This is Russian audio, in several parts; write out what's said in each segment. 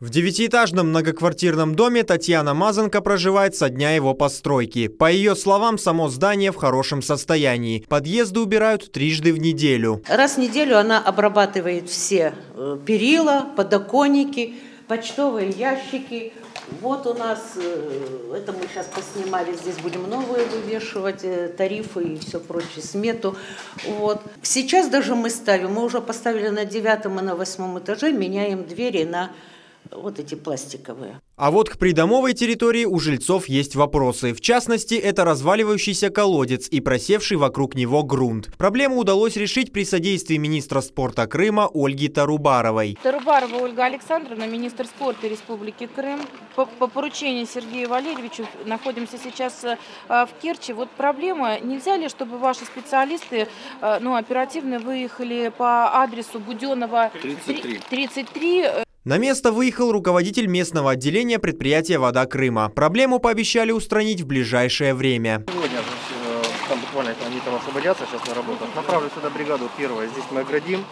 В девятиэтажном многоквартирном доме Татьяна Мазанко проживает со дня его постройки. По ее словам, само здание в хорошем состоянии. Подъезды убирают трижды в неделю. Раз в неделю она обрабатывает все э, перила, подоконники, почтовые ящики. Вот у нас, э, это мы сейчас поснимали, здесь будем новые вывешивать, э, тарифы и все прочее, смету. Вот. Сейчас даже мы ставим, мы уже поставили на девятом и на восьмом этаже, меняем двери на вот эти пластиковые. А вот к придомовой территории у жильцов есть вопросы. В частности, это разваливающийся колодец и просевший вокруг него грунт. Проблему удалось решить при содействии министра спорта Крыма Ольги Тарубаровой. Тарубарова Ольга Александровна, министр спорта Республики Крым. По, по поручению Сергея Валерьевича находимся сейчас э, в Керчи. Вот проблема, нельзя ли, чтобы ваши специалисты э, ну, оперативно выехали по адресу Буденова 33. 33 на место выехал руководитель местного отделения предприятия «Вода Крыма». Проблему пообещали устранить в ближайшее время. Сегодня э, там буквально они там освободятся сейчас на работах. Направлю сюда бригаду первая. Здесь мы оградим.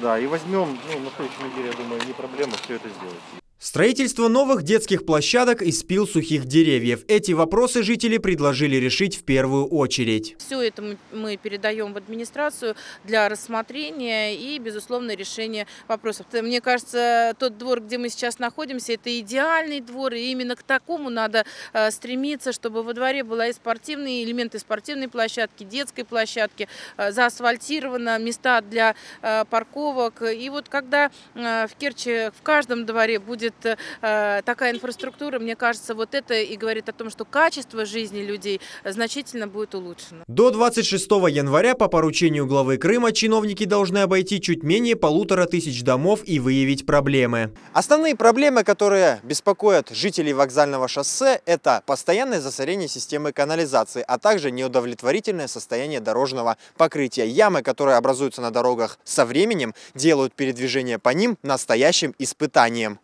Да, и возьмем, ну, на следующей неделе, я думаю, не проблема все это сделать. Строительство новых детских площадок и спил сухих деревьев. Эти вопросы жители предложили решить в первую очередь. Все это мы передаем в администрацию для рассмотрения и, безусловно, решения вопросов. Мне кажется, тот двор, где мы сейчас находимся, это идеальный двор, и именно к такому надо э, стремиться, чтобы во дворе была и спортивные элементы спортивной площадки, детской площадки, э, заасфальтировано, места для э, парковок. И вот когда в Керчи в каждом дворе будет будет э, такая инфраструктура, мне кажется, вот это и говорит о том, что качество жизни людей значительно будет улучшено. До 26 января по поручению главы Крыма чиновники должны обойти чуть менее полутора тысяч домов и выявить проблемы. Основные проблемы, которые беспокоят жителей вокзального шоссе, это постоянное засорение системы канализации, а также неудовлетворительное состояние дорожного покрытия. Ямы, которые образуются на дорогах со временем, делают передвижение по ним настоящим испытанием.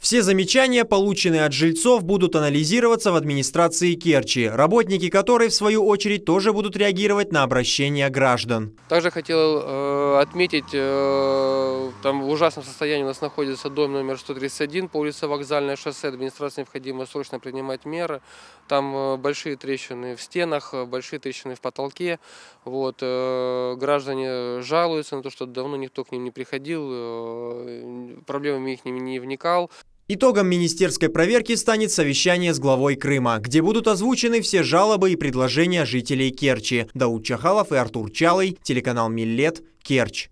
Все замечания, полученные от жильцов, будут анализироваться в администрации Керчи, работники которой, в свою очередь, тоже будут реагировать на обращения граждан. Также хотел э, отметить, э, там в ужасном состоянии у нас находится дом номер 131 по улице Вокзальное шоссе. Администрация необходимо срочно принимать меры. Там э, большие трещины в стенах, э, большие трещины в потолке. Вот, э, граждане жалуются на то, что давно никто к ним не приходил, э, проблемами их не вникал. Итогом министерской проверки станет совещание с главой Крыма, где будут озвучены все жалобы и предложения жителей Керчи. Дауд Чахалов и Артур Чалый, телеканал Миллет, Керчь.